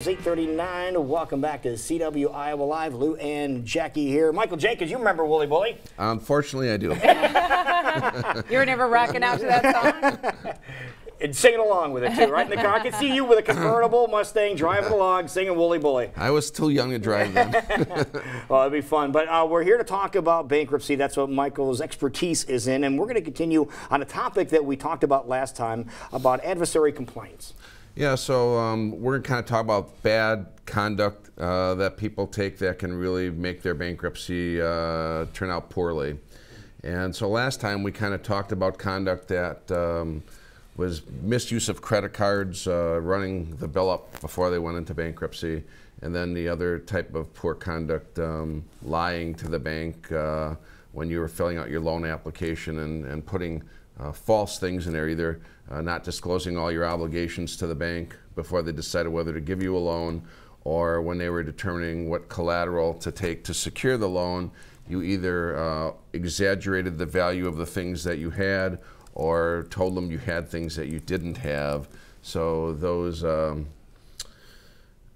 839. Welcome back to CW Iowa Live. Lou and Jackie here. Michael Jankins, you remember Wooly Bully? Unfortunately, I do. You were never rocking out to that song? And singing along with it too, right in the car. I can see you with a convertible Mustang driving along, singing Wooly Bully. I was too young to drive then. Well, it'd be fun. But uh, we're here to talk about bankruptcy. That's what Michael's expertise is in. And we're going to continue on a topic that we talked about last time about adversary complaints. Yeah, so um, we're going to kind of talk about bad conduct uh, that people take that can really make their bankruptcy uh, turn out poorly. And so last time we kind of talked about conduct that um, was misuse of credit cards, uh, running the bill up before they went into bankruptcy, and then the other type of poor conduct, um, lying to the bank uh, when you were filling out your loan application and, and putting uh, false things in there, either uh, not disclosing all your obligations to the bank before they decided whether to give you a loan, or when they were determining what collateral to take to secure the loan, you either uh, exaggerated the value of the things that you had or told them you had things that you didn't have. So those, um,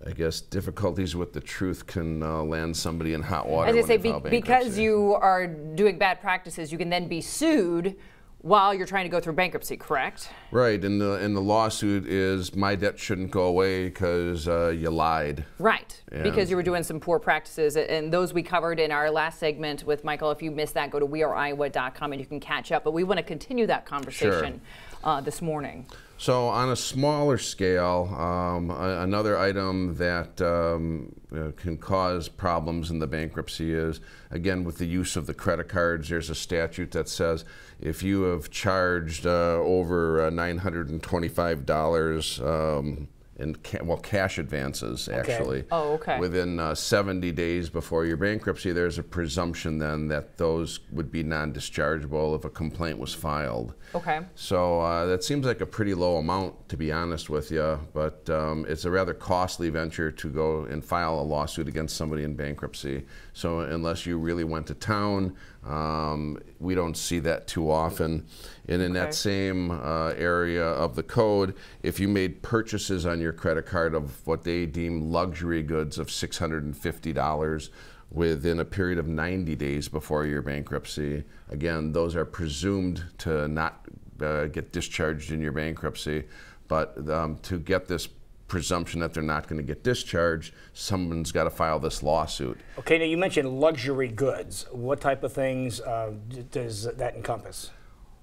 I guess, difficulties with the truth can uh, land somebody in hot water. As I say, be, because you are doing bad practices, you can then be sued while you're trying to go through bankruptcy, correct? Right, and the and the lawsuit is my debt shouldn't go away because uh, you lied. Right, And- because you were doing some poor practices, and those we covered in our last segment with Michael. If you missed that, go to weareiowa.com and you can catch up. But we want to continue that conversation uh, this morning. So on a smaller scale, um, another item that um, can cause problems in the bankruptcy is, again, with the use of the credit cards. There's a statute that says if you have charged uh, over uh, $925 um, in ca- well cash advances, actually, Oh, okay. within uh, 70 days before your bankruptcy, there's a presumption then that those would be non-dischargeable if a complaint was filed. Okay. So uh, that seems like a pretty low amount, to be honest with you, but um, it's a rather costly venture to go and file a lawsuit against somebody in bankruptcy. So unless you really went to town, um, we don't see that too often. And in Okay. that same uh, area of the code, if you made purchases on your credit card of what they deem luxury goods of $650, within a period of 90 days before your bankruptcy. Again, those are presumed to not uh, get discharged in your bankruptcy, but um, to get this presumption that they're not going to get discharged, someone's got to file this lawsuit. Okay, now you mentioned luxury goods. What type of things uh, d- does that encompass?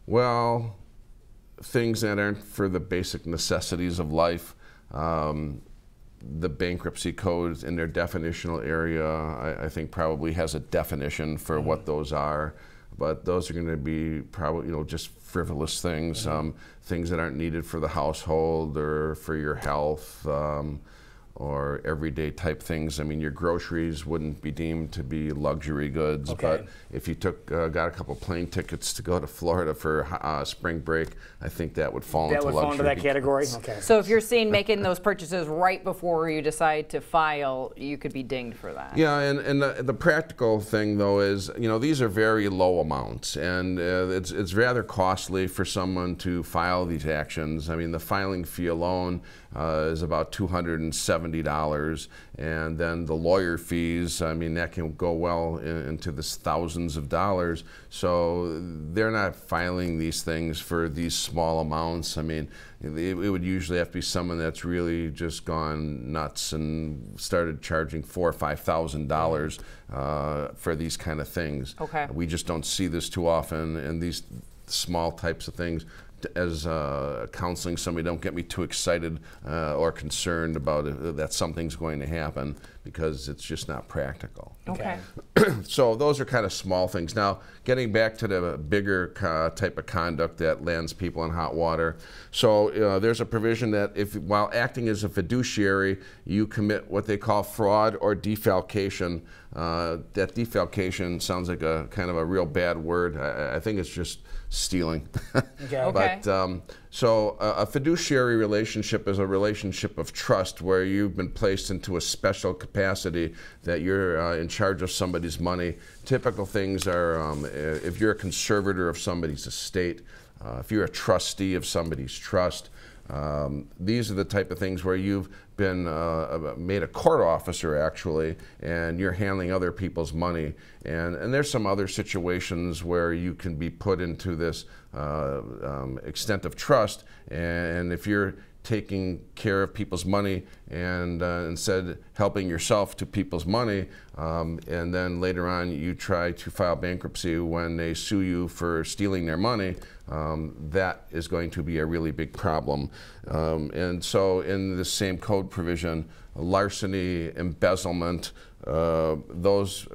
Well, things that aren't for the basic necessities of life. Um, the bankruptcy code in their definitional area, I, I think, probably has a definition for what those are. But those are going to be probably, you know, just frivolous things, um, things that aren't needed for the household or for your health. Um, or everyday type things. I mean, your groceries wouldn't be deemed to be luxury goods, Okay. but if you took uh, got a couple plane tickets to go to Florida for uh, spring break, I think that would fall That into would luxury. fall into that category? Okay. So if you're seen making those purchases right before you decide to file, you could be dinged for that. Yeah, and, and the, the practical thing though is, you know, these are very low amounts, and uh, it's it's rather costly for someone to file these actions. I mean, the filing fee alone uh, is about two hundred and seventy dollars, and then the lawyer fees. I mean, that can go well in, into the thousands of dollars. So they're not filing these things for these small amounts. I mean, it, it would usually have to be someone that's really just gone nuts and started charging four or five thousand dollars uh, for these kind of things. Okay. We just don't see this too often, and these small types of things. As uh, counseling somebody, don't get me too excited uh, or concerned about it, that something's going to happen because it's just not practical. Okay. So those are kind of small things. Now, getting back to the bigger uh, type of conduct that lands people in hot water. So uh, there's a provision that if while acting as a fiduciary, you commit what they call fraud or defalcation. Uh, that defalcation sounds like a kind of a real bad word. I, I think it's just stealing. Okay. Okay. But um, so a, a fiduciary relationship is a relationship of trust where you've been placed into a special capacity that you're uh, in charge of somebody's money. Typical things are um, if you're a conservator of somebody's estate, uh, if you're a trustee of somebody's trust. Um, these are the type of things where you've been uh, made a court officer actually, and you're handling other people's money. And, and there's some other situations where you can be put into this uh, um, extent of trust. And if you're taking care of people's money and uh, instead helping yourself to people's money um, and then later on you try to file bankruptcy when they sue you for stealing their money um, that is going to be a really big problem um, and so in the same code provision larceny embezzlement uh, those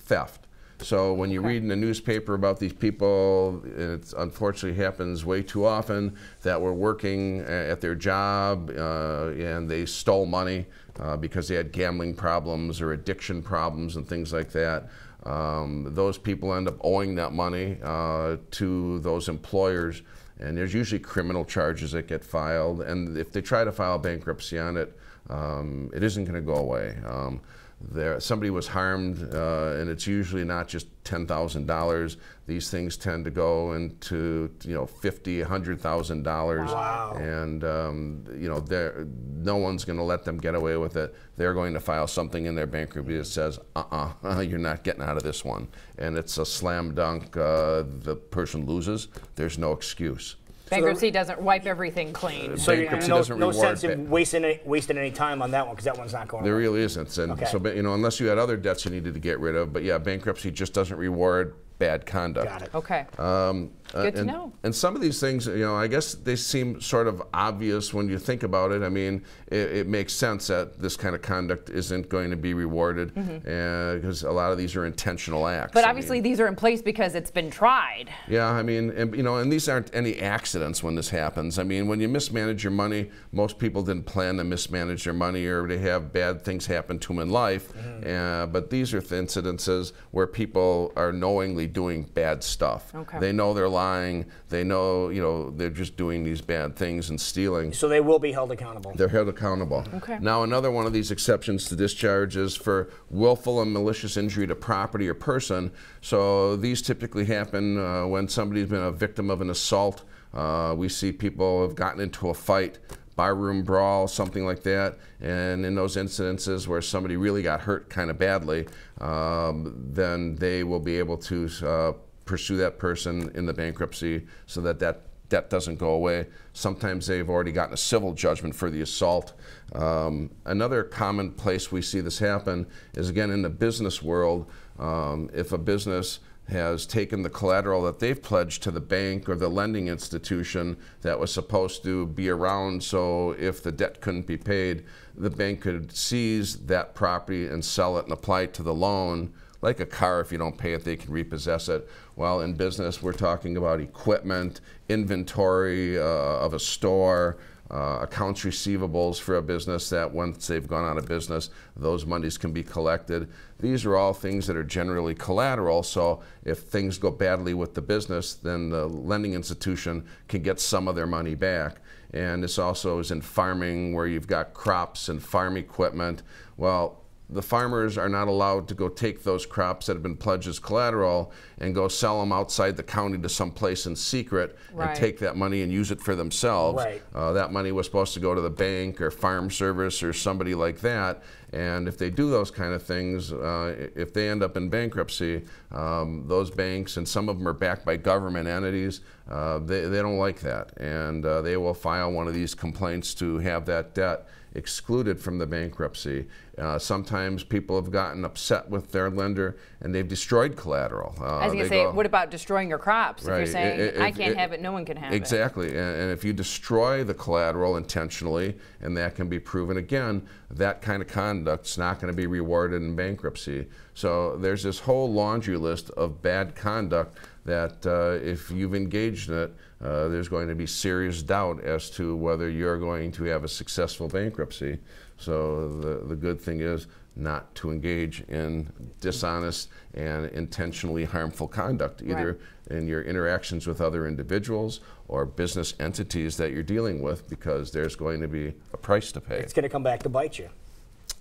theft so when you okay. read in the newspaper about these people, it unfortunately happens way too often that were working at their job uh, and they stole money uh, because they had gambling problems or addiction problems and things like that. Um, those people end up owing that money uh, to those employers, and there's usually criminal charges that get filed. And if they try to file bankruptcy on it, um, it isn't going to go away. Um, there somebody was harmed, uh, and it's usually not just ten thousand dollars. These things tend to go into you know fifty, hundred thousand dollars, wow. and um, you know there no one's going to let them get away with it. They're going to file something in their bankruptcy that says, "Uh-uh, you're not getting out of this one," and it's a slam dunk. Uh, the person loses. There's no excuse. Bankruptcy doesn't wipe everything clean. Uh, so you no, doesn't no sense in wasting any, wasting any time on that one because that one's not going. There away. really isn't, and okay. so you know unless you had other debts you needed to get rid of, but yeah, bankruptcy just doesn't reward bad conduct. Got it. Okay. Um, uh, Good to know. And some of these things, you know, I guess they seem sort of obvious when you think about it. I mean, it, it makes sense that this kind of conduct isn't going to be rewarded because mm-hmm. uh, a lot of these are intentional acts. But obviously, I mean, these are in place because it's been tried. Yeah, I mean, and, you know, and these aren't any accidents when this happens. I mean, when you mismanage your money, most people didn't plan to mismanage their money or to have bad things happen to them in life. Mm-hmm. Uh, but these are incidences where people are knowingly doing bad stuff. Okay. They know they're lying. They know, you know, they're just doing these bad things and stealing. So they will be held accountable. They're held accountable. Okay. Now, another one of these exceptions to discharge is for willful and malicious injury to property or person. So these typically happen uh, when somebody's been a victim of an assault. Uh, we see people have gotten into a fight barroom brawl, something like that. And in those incidences where somebody really got hurt kind of badly, um, then they will be able to uh, pursue that person in the bankruptcy so that that debt doesn't go away. Sometimes they've already gotten a civil judgment for the assault. Um, another common place we see this happen is again in the business world. Um, if a business has taken the collateral that they've pledged to the bank or the lending institution that was supposed to be around so if the debt couldn't be paid, the bank could seize that property and sell it and apply it to the loan. Like a car, if you don't pay it, they can repossess it. Well, in business, we're talking about equipment, inventory uh, of a store, uh, accounts receivables for a business that once they've gone out of business, those monies can be collected. These are all things that are generally collateral, so if things go badly with the business, then the lending institution can get some of their money back. And this also is in farming where you've got crops and farm equipment. Well, the farmers are not allowed to go take those crops that have been pledged as collateral and go sell them outside the county to some place in secret right. and take that money and use it for themselves. Right. Uh, that money was supposed to go to the bank or farm service or somebody like that. And if they do those kind of things, uh, if they end up in bankruptcy, um, those banks, and some of them are backed by government entities, uh, they, they don't like that. And uh, they will file one of these complaints to have that debt excluded from the bankruptcy. Uh, sometimes people have gotten upset with their lender and they've destroyed collateral. Uh, I was going to say, go, what about destroying your crops? Right. If you're saying, if, I can't if, have it, no one can have exactly. it. Exactly. And, and, if you destroy the collateral intentionally, and that can be proven again, that kind of conduct's not going to be rewarded in bankruptcy. So there's this whole laundry list of bad conduct that uh, if you've engaged in it, uh, there's going to be serious doubt as to whether you're going to have a successful bankruptcy. So the, the good thing is not to engage in dishonest and intentionally harmful conduct, either right. in your interactions with other individuals or business entities that you're dealing with, because there's going to be a price to pay. It's going to come back to bite you.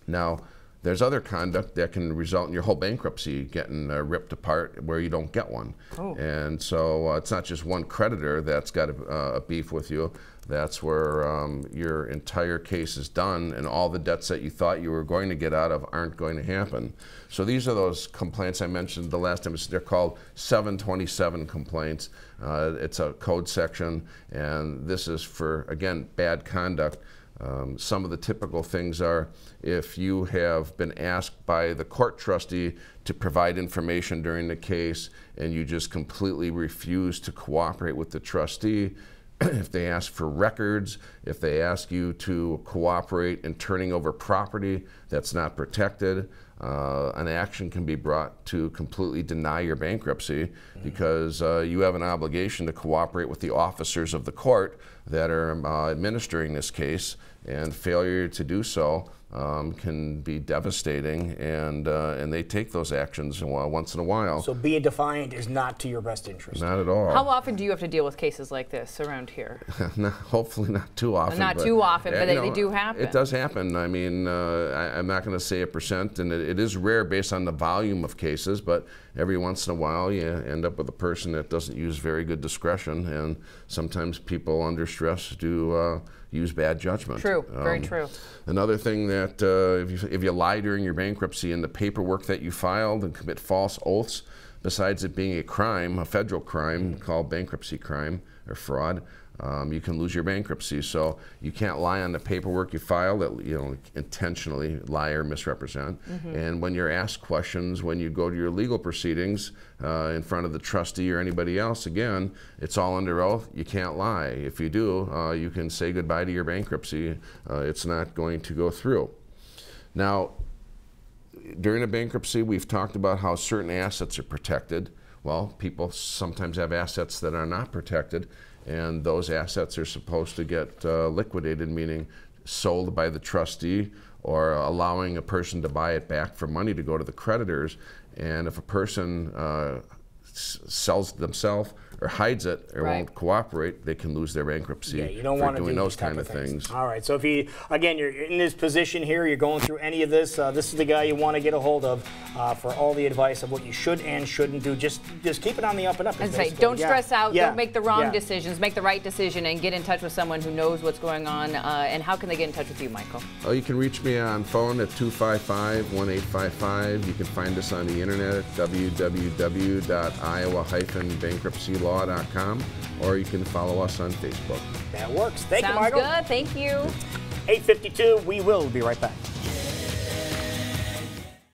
Now, there's other conduct that can result in your whole bankruptcy getting uh, ripped apart where you don't get one. Oh. And so uh, it's not just one creditor that's got a, uh, a beef with you. That's where um, your entire case is done, and all the debts that you thought you were going to get out of aren't going to happen. So these are those complaints I mentioned the last time. They're called 727 complaints. Uh, it's a code section, and this is for, again, bad conduct. Um, some of the typical things are if you have been asked by the court trustee to provide information during the case and you just completely refuse to cooperate with the trustee, if they ask for records, if they ask you to cooperate in turning over property that's not protected, uh, an action can be brought to completely deny your bankruptcy because uh, you have an obligation to cooperate with the officers of the court that are uh, administering this case, and failure to do so um, can be devastating, and uh, and they take those actions once in a while. So being defiant is not to your best interest. Not at all. How often do you have to deal with cases like this around here? not, hopefully not too often. Not too often, but uh, they, know, they do happen. It does happen. I mean, uh, I, am not going to say a percent, and it, it is rare based on the volume of cases, but every once in a while you end up with a person that doesn't use very good discretion, and sometimes people under stress do uh, use bad judgment. True, very um, true. Another thing that uh, if, you, if you lie during your bankruptcy in the paperwork that you filed and commit false oaths, besides it being a crime, a federal crime called bankruptcy crime or fraud, um, you can lose your bankruptcy. So you can't lie on the paperwork you file that you know intentionally lie or misrepresent. Mm-hmm. And when you're asked questions, when you go to your legal proceedings uh, in front of the trustee or anybody else, again, it's all under oath. You can't lie. If you do, uh, you can say goodbye to your bankruptcy. Uh, it's not going to go through. Now, during a bankruptcy, we've talked about how certain assets are protected. Well, people sometimes have assets that are not protected and those assets are supposed to get uh, liquidated, meaning sold by the trustee or allowing a person to buy it back for money to go to the creditors. And if a person uh, sells themselves or hides it or right. won't cooperate, they can lose their bankruptcy yeah, you don't want to doing do those kind of things. things. All right. So if you, again, you're in this position here, you're going through any of this, uh, this is the guy you want to get a hold of uh, for all the advice of what you should and shouldn't do. Just, just keep it on the up and up. And say, don't yeah. stress out. Yeah. Don't make the wrong yeah. decisions. Make the right decision and get in touch with someone who knows what's going on. Uh, and how can they get in touch with you, Michael? Oh, you can reach me on phone at 255-1855. You can find us on the internet at www.iowa-bankruptcylaw.com or you can follow us on Facebook. That works. Thank Sounds you, Michael. good. Thank you. 852. We will be right back.